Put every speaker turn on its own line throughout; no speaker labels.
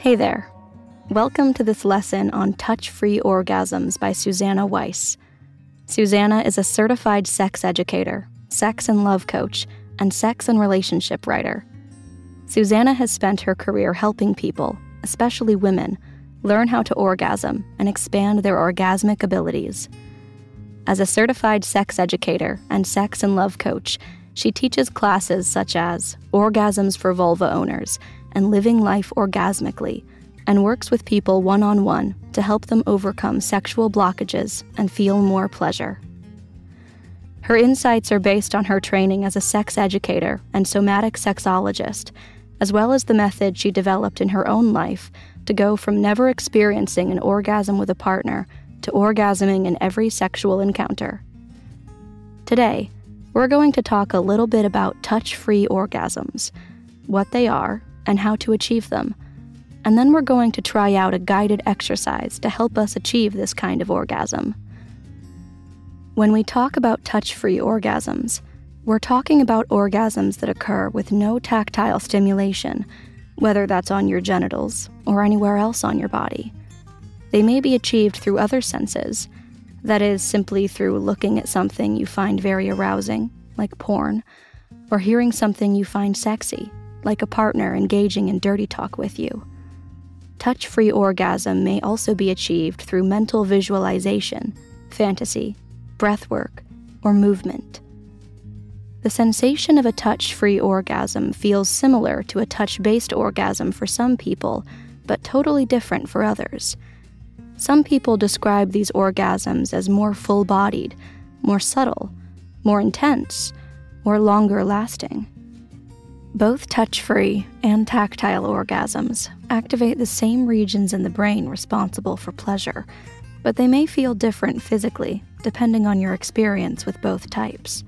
Hey there. Welcome to this lesson on touch free orgasms by Suzannah Weiss. Suzannah is a certified sex educator, sex and love coach, and sex and relationship writer. Suzannah has spent her career helping people, especially women, learn how to orgasm and expand their orgasmic abilities. As a certified sex educator and sex and love coach, she teaches classes such as Orgasms for Vulva Owners and Living Life Orgasmically, and works with people one on one to help them overcome sexual blockages and feel more pleasure. Her insights are based on her training as a sex educator and somatic sexologist, as well as the method she developed in her own life to go from never experiencing an orgasm with a partner to orgasming in every sexual encounter. Today, we're going to talk a little bit about touch free orgasms, what they are, and how to achieve them. And then we're going to try out a guided exercise to help us achieve this kind of orgasm. When we talk about touch free orgasms, we're talking about orgasms that occur with no tactile stimulation, whether that's on your genitals or anywhere else on your body. They may be achieved through other senses, that is, simply through looking at something you find very arousing, like porn, or hearing something you find sexy, like a partner engaging in dirty talk with you. Touch free orgasm may also be achieved through mental visualization, fantasy, breath work, or movement. The sensation of a touch free orgasm feels similar to a touch based orgasm for some people, but totally different for others. Some people describe these orgasms as more full bodied, more subtle, more intense, or longer lasting. Both touch free and tactile orgasms activate the same regions in the brain responsible for pleasure, but they may feel different physically depending on your experience with both types.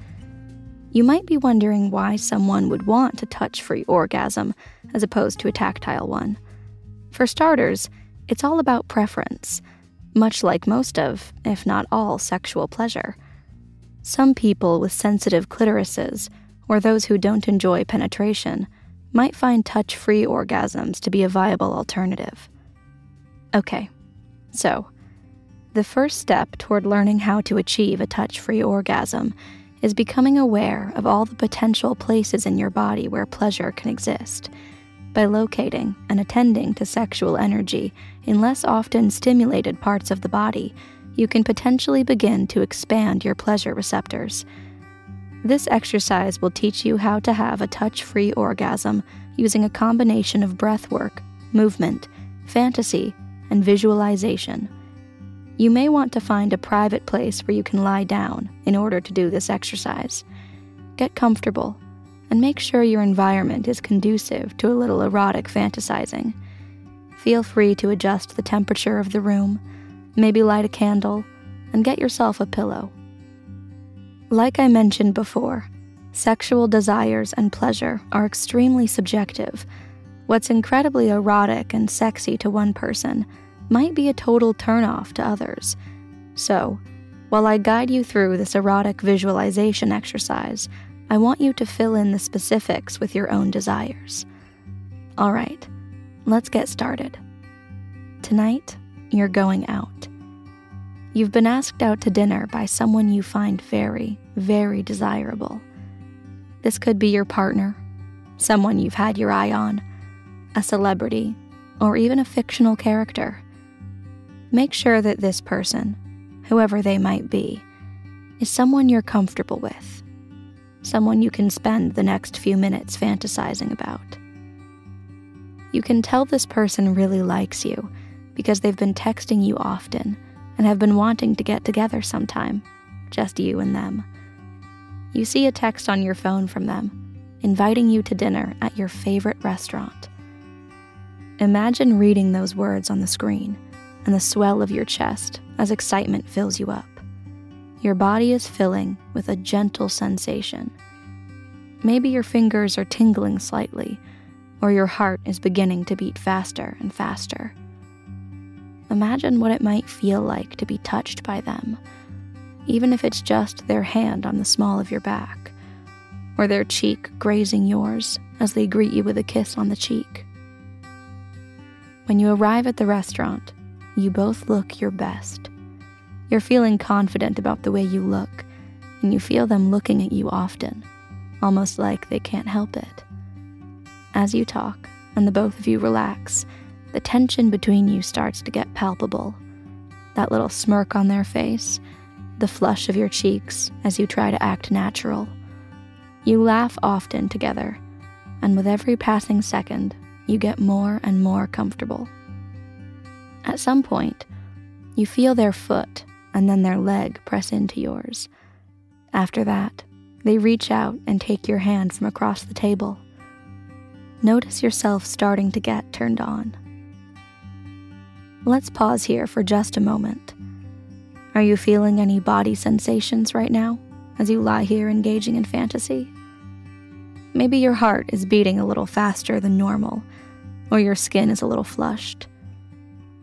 You might be wondering why someone would want a touch free orgasm as opposed to a tactile one. For starters, it's all about preference, much like most of, if not all, sexual pleasure. Some people with sensitive clitorises, or those who don't enjoy penetration, might find touch free orgasms to be a viable alternative. Okay, so the first step toward learning how to achieve a touch free orgasm is becoming aware of all the potential places in your body where pleasure can exist by locating and attending to sexual energy in less often stimulated parts of the body, you can potentially begin to expand your pleasure receptors. This exercise will teach you how to have a touch free orgasm using a combination of breath work, movement, fantasy, and visualization. You may want to find a private place where you can lie down in order to do this exercise. Get comfortable and make sure your environment is conducive to a little erotic fantasizing. Feel free to adjust the temperature of the room, maybe light a candle, and get yourself a pillow. Like I mentioned before, sexual desires and pleasure are extremely subjective. What's incredibly erotic and sexy to one person might be a total turnoff to others. So, while I guide you through this erotic visualization exercise, I want you to fill in the specifics with your own desires. All right, let's get started. Tonight, you're going out. You've been asked out to dinner by someone you find very, very desirable. This could be your partner, someone you've had your eye on, a celebrity, or even a fictional character. Make sure that this person, whoever they might be, is someone you're comfortable with someone you can spend the next few minutes fantasizing about. You can tell this person really likes you because they've been texting you often and have been wanting to get together sometime, just you and them. You see a text on your phone from them, inviting you to dinner at your favorite restaurant. Imagine reading those words on the screen and the swell of your chest as excitement fills you up. Your body is filling with a gentle sensation. Maybe your fingers are tingling slightly, or your heart is beginning to beat faster and faster. Imagine what it might feel like to be touched by them, even if it's just their hand on the small of your back, or their cheek grazing yours as they greet you with a kiss on the cheek. When you arrive at the restaurant, you both look your best. You're feeling confident about the way you look, and you feel them looking at you often, almost like they can't help it. As you talk, and the both of you relax, the tension between you starts to get palpable. That little smirk on their face, the flush of your cheeks as you try to act natural. You laugh often together, and with every passing second, you get more and more comfortable. At some point, you feel their foot and then their leg press into yours. After that, they reach out and take your hand from across the table. Notice yourself starting to get turned on. Let's pause here for just a moment. Are you feeling any body sensations right now as you lie here engaging in fantasy? Maybe your heart is beating a little faster than normal, or your skin is a little flushed.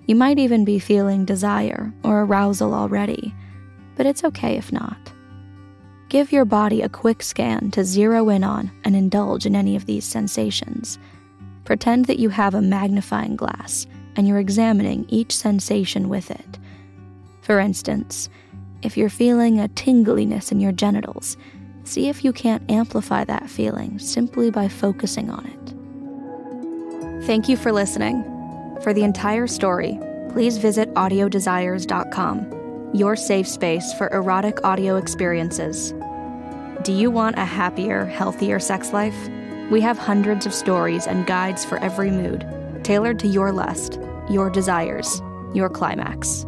You might even be feeling desire or arousal already, but it's okay if not. Give your body a quick scan to zero in on and indulge in any of these sensations. Pretend that you have a magnifying glass and you're examining each sensation with it. For instance, if you're feeling a tingliness in your genitals, see if you can't amplify that feeling simply by focusing on it. Thank you for listening. For the entire story, please visit audiodesires.com, your safe space for erotic audio experiences. Do you want a happier, healthier sex life? We have hundreds of stories and guides for every mood, tailored to your lust, your desires, your climax.